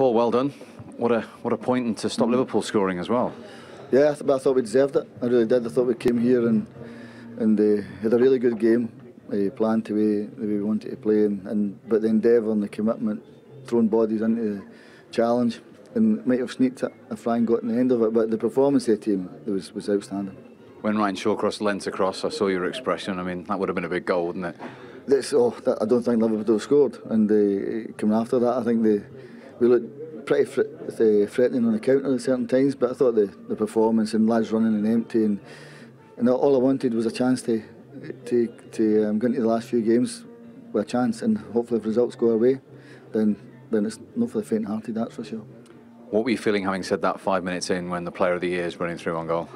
Paul, well done. What a what a point and to stop Liverpool scoring as well. Yeah, I, th- I thought we deserved it. I really did. I thought we came here and and uh, had a really good game. Uh, planned the way, the way we wanted to play, and, and but the endeavour and the commitment, throwing bodies into the challenge, and might have sneaked it if Ryan got in the end of it. But the performance of the team was was outstanding. When Ryan Shawcross leant across, I saw your expression. I mean, that would have been a big goal, wouldn't it? That's oh, that, I don't think Liverpool would have scored, and uh, coming after that, I think they we looked pretty fr- threatening on the counter at certain times. But I thought the, the performance and lads running and empty, and and all I wanted was a chance to to to um, go into the last few games with a chance, and hopefully if results go our way, then then it's not for the faint-hearted, that's for sure. What were you feeling having said that five minutes in when the player of the year is running through on goal?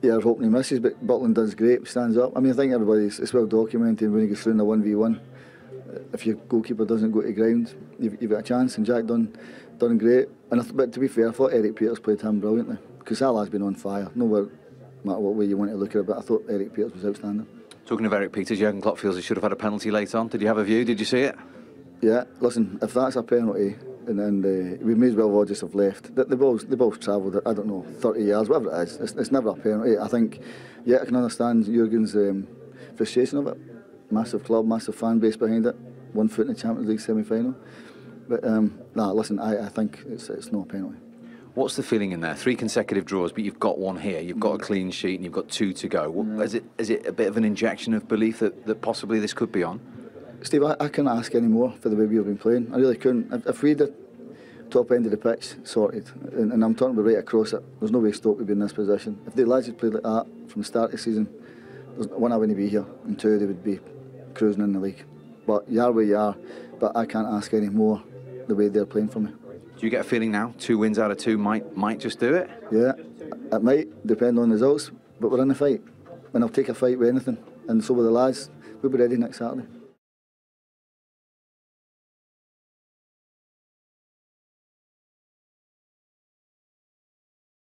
Yeah, I was hoping he misses, but Butland does great, stands up. I mean, I think everybody's it's well documented when he goes through in the 1v1. If your goalkeeper doesn't go to ground, you've, you've got a chance, and Jack done done great. And I th- but to be fair, I thought Erik Pieters played him brilliantly because Salah's been on fire. No matter what way you want to look at it, but I thought Erik Pieters was outstanding. Talking of Erik Pieters, Jurgen Klopp feels he should have had a penalty late on. Did you have a view? Did you see it? Yeah, listen, if that's a penalty, and then uh, we may as well all just have left. The, the ball's the ball's travelled. I don't know, 30 yards, whatever it is. It's, it's never a penalty. I think, yeah, I can understand Jurgen's um, frustration of it. Massive club, massive fan base behind it. One foot in the Champions League semi-final. But um, nah, listen, I, I think it's it's no penalty. What's the feeling in there? Three consecutive draws, but you've got one here. You've got a clean sheet, and you've got two to go. Is it is it a bit of an injection of belief that, that possibly this could be on? Steve, I, I couldn't ask any more for the way we've been playing. I really couldn't. If, if we had the top end of the pitch sorted, and, and I'm talking about right across it, there's no way Stoke would be in this position. If the lads had played like that from the start of the season, one, I wouldn't be here, and two, they would be cruising in the league. But you are where you are, but I can't ask any more the way they're playing for me. Do you get a feeling now two wins out of two might might just do it? Yeah, it might depend on the results, but we're in a fight, and I'll take a fight with anything. And so with the lads, we'll be ready next Saturday.